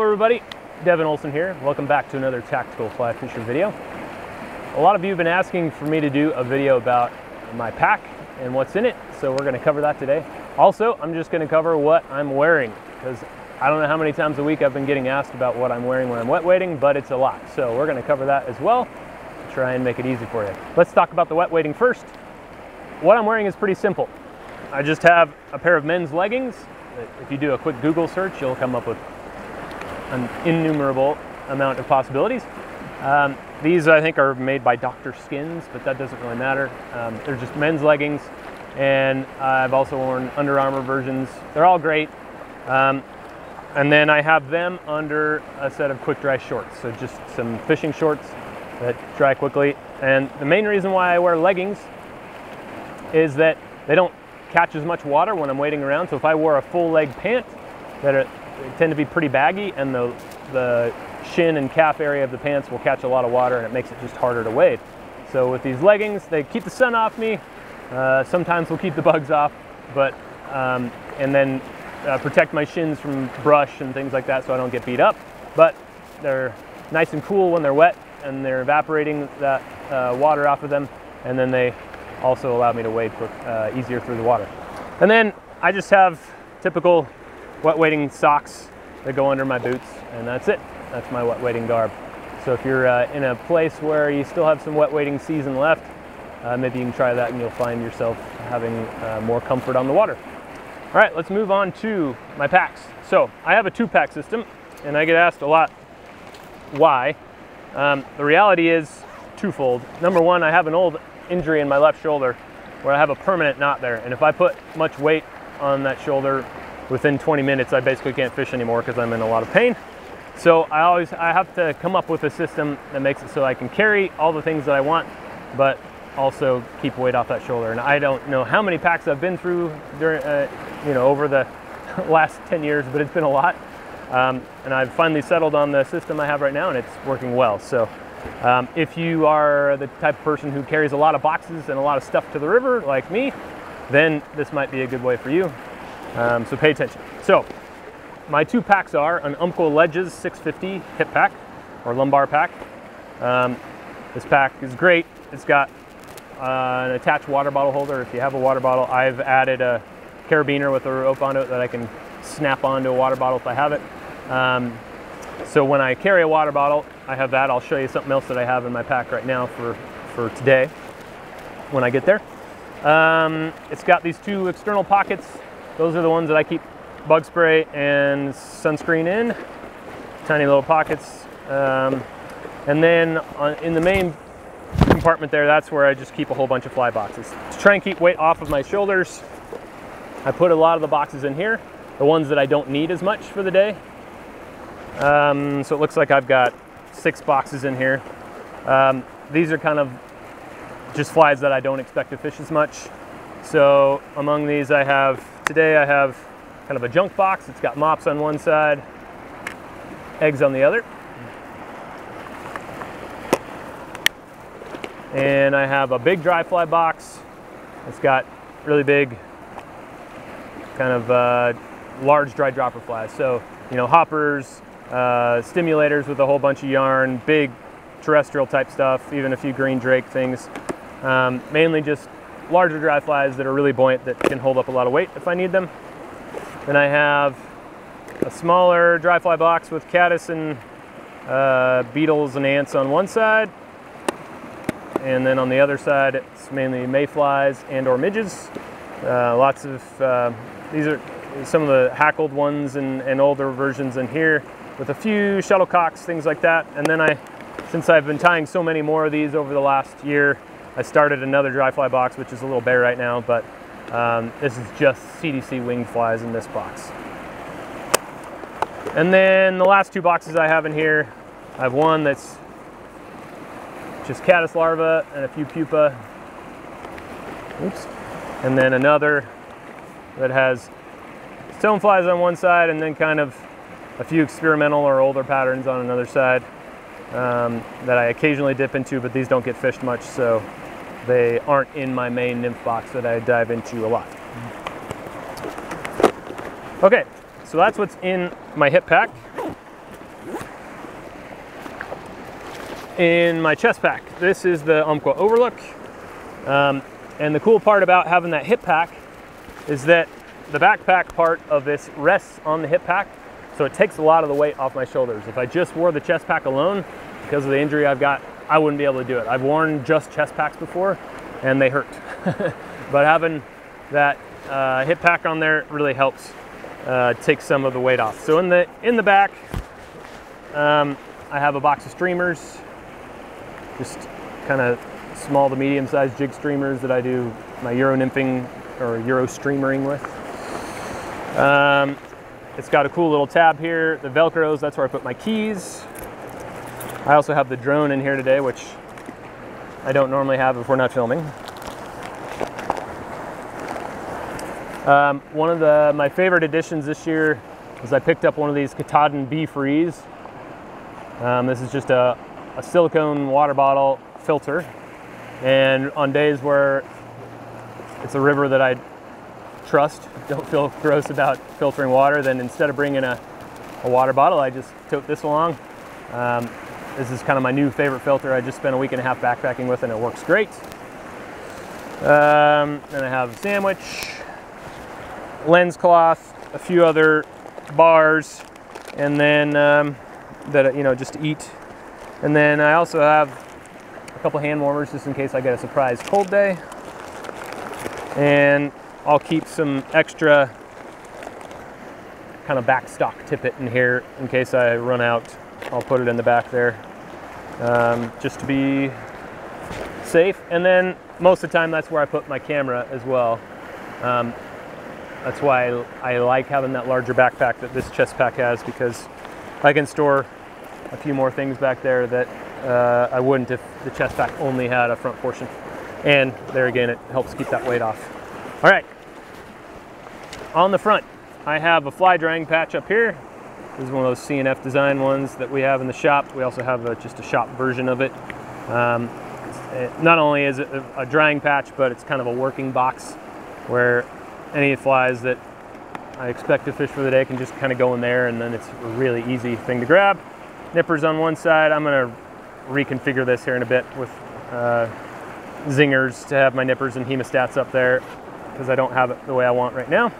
everybody, Devin Olson here. Welcome back to another tactical fly fisher video. A lot of you have been asking for me to do a video about my pack and what's in it, so we're gonna cover that today. Also, I'm just gonna cover what I'm wearing, because I don't know how many times a week I've been getting asked about what I'm wearing when I'm wet wading, but it's a lot. So we're gonna cover that as well, try and make it easy for you. Let's talk about the wet wading first. What I'm wearing is pretty simple. I just have a pair of men's leggings. If you do a quick Google search, you'll come up with an innumerable amount of possibilities. Um, these I think are made by Dr. Skins, but that doesn't really matter. Um, they're just men's leggings, and I've also worn Under Armour versions. They're all great. Um, and then I have them under a set of quick dry shorts, so just some fishing shorts that dry quickly. And the main reason why I wear leggings is that they don't catch as much water when I'm wading around. So if I wore a full leg pant, that are, tend to be pretty baggy, and the the shin and calf area of the pants will catch a lot of water, and it makes it just harder to wade. So with these leggings, they keep the sun off me. Uh, sometimes will keep the bugs off, but um, and then uh, protect my shins from brush and things like that, so I don't get beat up. But they're nice and cool when they're wet, and they're evaporating that uh, water off of them, and then they also allow me to wade quick, uh, easier through the water. And then I just have typical wet wading socks that go under my boots, and that's it. That's my wet wading garb. So if you're uh, in a place where you still have some wet wading season left, uh, maybe you can try that and you'll find yourself having uh, more comfort on the water. All right, let's move on to my packs. So I have a two pack system and I get asked a lot why. Um, the reality is twofold. Number one, I have an old injury in my left shoulder where I have a permanent knot there. And if I put much weight on that shoulder within 20 minutes, I basically can't fish anymore because I'm in a lot of pain. So I always, I have to come up with a system that makes it so I can carry all the things that I want, but also keep weight off that shoulder. And I don't know how many packs I've been through during, uh, you know, over the last 10 years, but it's been a lot. Um, and I've finally settled on the system I have right now and it's working well. So um, if you are the type of person who carries a lot of boxes and a lot of stuff to the river, like me, then this might be a good way for you. Um, so pay attention. So my two packs are an Umpqua Ledges 650 hip pack or lumbar pack. Um, this pack is great. It's got uh, an attached water bottle holder. If you have a water bottle, I've added a carabiner with a rope on it that I can snap onto a water bottle if I have it. Um, so when I carry a water bottle, I have that. I'll show you something else that I have in my pack right now for, for today when I get there. Um, it's got these two external pockets. Those are the ones that I keep bug spray and sunscreen in. Tiny little pockets. Um, and then on, in the main compartment there, that's where I just keep a whole bunch of fly boxes. To try and keep weight off of my shoulders, I put a lot of the boxes in here, the ones that I don't need as much for the day. Um, so it looks like I've got six boxes in here. Um, these are kind of just flies that I don't expect to fish as much. So among these I have, today I have kind of a junk box. It's got mops on one side, eggs on the other. And I have a big dry fly box. It's got really big, kind of uh, large dry dropper flies. So, you know, hoppers, uh, stimulators with a whole bunch of yarn, big terrestrial type stuff, even a few green drake things. Um, mainly just larger dry flies that are really buoyant that can hold up a lot of weight if I need them. Then I have a smaller dry fly box with caddis and uh, beetles and ants on one side. And then on the other side, it's mainly mayflies and or midges. Uh, lots of, uh, these are some of the hackled ones and, and older versions in here with a few shuttlecocks, things like that. And then I, since I've been tying so many more of these over the last year, I started another dry fly box, which is a little bare right now, but um, this is just CDC winged flies in this box. And then the last two boxes I have in here, I have one that's just caddis larvae and a few pupa. Oops. And then another that has stoneflies on one side and then kind of a few experimental or older patterns on another side um, that I occasionally dip into, but these don't get fished much, so they aren't in my main nymph box that I dive into a lot. Okay, so that's what's in my hip pack. In my chest pack, this is the Umpqua Overlook. Um, and the cool part about having that hip pack is that the backpack part of this rests on the hip pack, so it takes a lot of the weight off my shoulders. If I just wore the chest pack alone, because of the injury I've got, I wouldn't be able to do it. I've worn just chest packs before, and they hurt. but having that uh, hip pack on there really helps uh, take some of the weight off. So in the in the back, um, I have a box of streamers, just kind of small to medium sized jig streamers that I do my Euro nymphing or Euro streamering with. Um, it's got a cool little tab here. The Velcros, that's where I put my keys. I also have the drone in here today, which I don't normally have if we're not filming. Um, one of the my favorite additions this year is I picked up one of these Katadyn BeFrees. Um, this is just a, a silicone water bottle filter. And on days where it's a river that I trust, don't feel gross about filtering water, then instead of bringing a, a water bottle, I just tote this along. Um, this is kind of my new favorite filter. I just spent a week and a half backpacking with and it works great. Um, then I have a sandwich, lens cloth, a few other bars, and then um, that, you know, just eat. And then I also have a couple hand warmers just in case I get a surprise cold day. And I'll keep some extra kind of backstock tippet in here in case I run out. I'll put it in the back there um, just to be safe. And then most of the time, that's where I put my camera as well. Um, that's why I, I, like having that larger backpack that this chest pack has because I can store a few more things back there that uh, I wouldn't if the chest pack only had a front portion. And there again, it helps keep that weight off. All right, on the front, I have a fly drying patch up here. This is one of those C&F design ones that we have in the shop. We also have a, just a shop version of it. Um, it not only is it a, a drying patch, but it's kind of a working box where any flies that I expect to fish for the day can just kind of go in there and then it's a really easy thing to grab. Nippers on one side. I'm gonna reconfigure this here in a bit with uh, zingers to have my nippers and hemostats up there because I don't have it the way I want right now.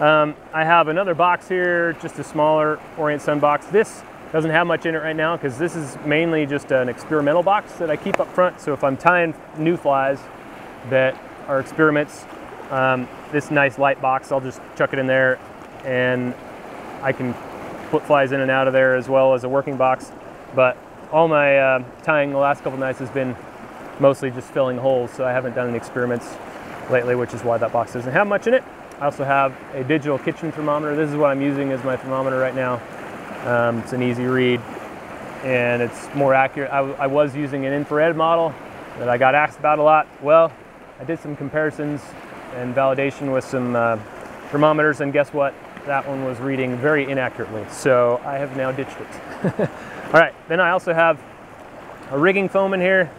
Um, I have another box here, just a smaller Orient Sun box. This doesn't have much in it right now because this is mainly just an experimental box that I keep up front. So if I'm tying new flies that are experiments, um, this nice light box, I'll just chuck it in there and I can put flies in and out of there as well as a working box. But all my uh, tying the last couple nights has been mostly just filling holes. So I haven't done any experiments lately, which is why that box doesn't have much in it. I also have a digital kitchen thermometer. This is what I'm using as my thermometer right now. Um, it's an easy read and it's more accurate. I, I, was using an infrared model that I got asked about a lot. Well, I did some comparisons and validation with some uh, thermometers and guess what? That one was reading very inaccurately. So I have now ditched it. All right, then I also have a rigging foam in here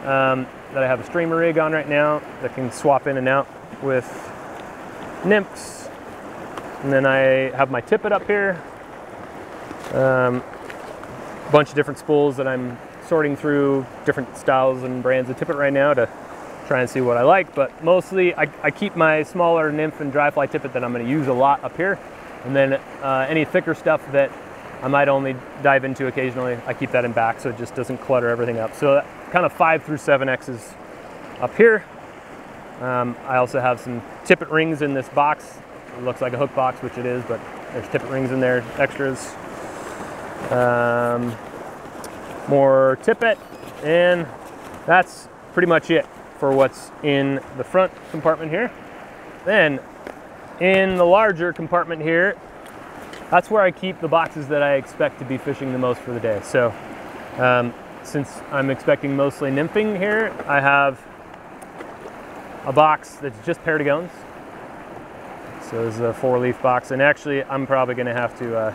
um, that I have a streamer rig on right now that can swap in and out with nymphs. And then I have my tippet up here. Um, a bunch of different spools that I'm sorting through different styles and brands of tippet right now to try and see what I like. But mostly I, I keep my smaller nymph and dry fly tippet that I'm going to use a lot up here. And then uh, any thicker stuff that I might only dive into occasionally, I keep that in back so it just doesn't clutter everything up. So kind of five through seven X's up here. Um, I also have some tippet rings in this box. It looks like a hook box, which it is, but there's tippet rings in there, extras. Um, more tippet, and that's pretty much it for what's in the front compartment here. Then in the larger compartment here, that's where I keep the boxes that I expect to be fishing the most for the day. So um, since I'm expecting mostly nymphing here, I have a box that's just Perdigons. So this is a four leaf box. And actually, I'm probably gonna have to uh,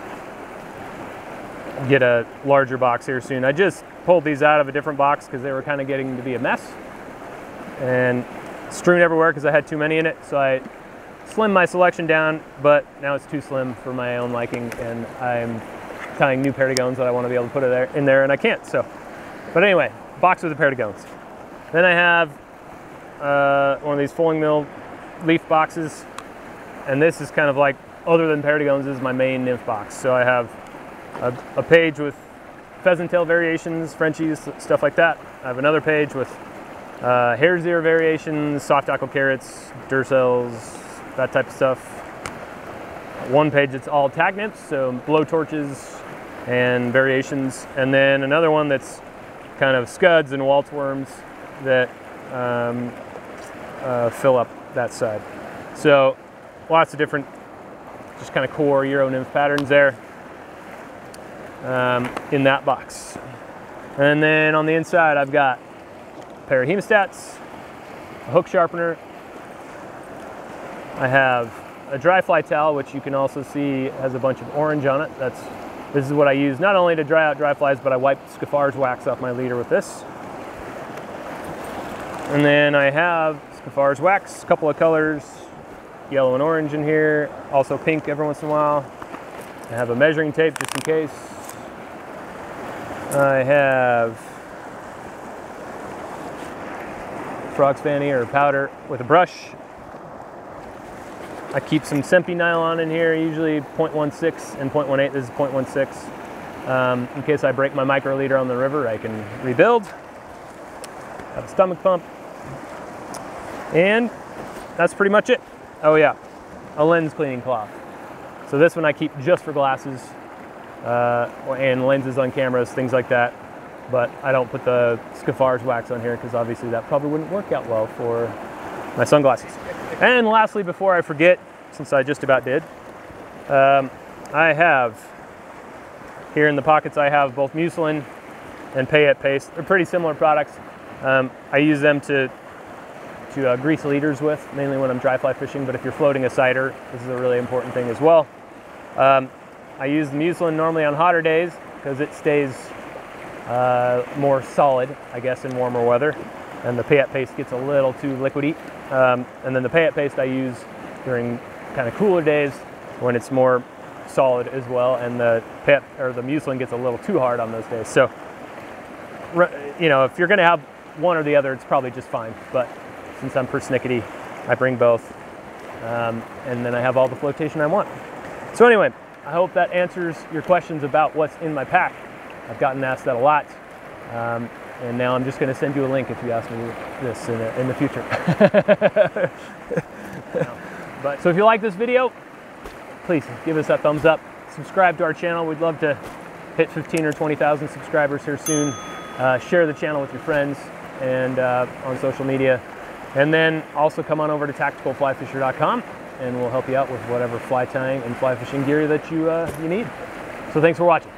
get a larger box here soon. I just pulled these out of a different box because they were kind of getting to be a mess and strewn everywhere because I had too many in it. So I slimmed my selection down, but now it's too slim for my own liking and I'm tying new Perdigons that I want to be able to put in there, and I can't. So But anyway, box with Perdigons. Then I have uh, one of these Fulling Mill leaf boxes. And this is kind of like, other than Perdigons, this is my main nymph box. So I have a, a page with pheasant tail variations, Frenchies, stuff like that. I have another page with uh, hare's ear variations, soft hackle carrots, Duracell's, that type of stuff. One page it's all tag nymphs, so blow torches and variations. And then another one that's kind of scuds and Walt's worms that um, uh, fill up that side. So lots of different, just kind of core Euro nymph patterns there um, in that box. And then on the inside, I've got a pair of hemostats, a hook sharpener. I have a dry fly towel, which you can also see has a bunch of orange on it. That's this is what I use not only to dry out dry flies, but I wipe Skafar's wax off my leader with this. And then I have Skafar's wax, a couple of colors, yellow and orange in here, also pink every once in a while. I have a measuring tape just in case. I have frog's fanny or powder with a brush. I keep some Sempe nylon in here, usually 0.16 and 0.18. This is 0.16. Um, in case I break my micro leader on the river, I can rebuild. Have a stomach pump. And that's pretty much it. Oh yeah, a lens cleaning cloth. So this one I keep just for glasses uh, and lenses on cameras, things like that. But I don't put the Skafar's wax on here because obviously that probably wouldn't work out well for my sunglasses. And lastly, before I forget, since I just about did, um, I have here in the pockets, I have both Mucilin and Payette paste. They're pretty similar products. Um, I use them to to uh, grease leaders with, mainly when I'm dry fly fishing, but if you're floating a sighter, this is a really important thing as well. Um, I use the mucilin normally on hotter days because it stays uh, more solid, I guess, in warmer weather. And the Payette paste gets a little too liquidy. Um, and then the Payette paste I use during kind of cooler days when it's more solid as well. And the Payette, or the mucilin gets a little too hard on those days. So, you know, if you're going to have one or the other, it's probably just fine. But since I'm persnickety, I bring both. Um, and then I have all the flotation I want. So anyway, I hope that answers your questions about what's in my pack. I've gotten asked that a lot. Um, and now I'm just going to send you a link if you ask me this in, in the future. but so if you like this video, please give us that thumbs up. Subscribe to our channel. We'd love to hit 15 or 20,000 subscribers here soon. Uh, share the channel with your friends and uh, on social media. And then also come on over to tacticalflyfisher.com and we'll help you out with whatever fly tying and fly fishing gear that you, uh, you need. So thanks for watching.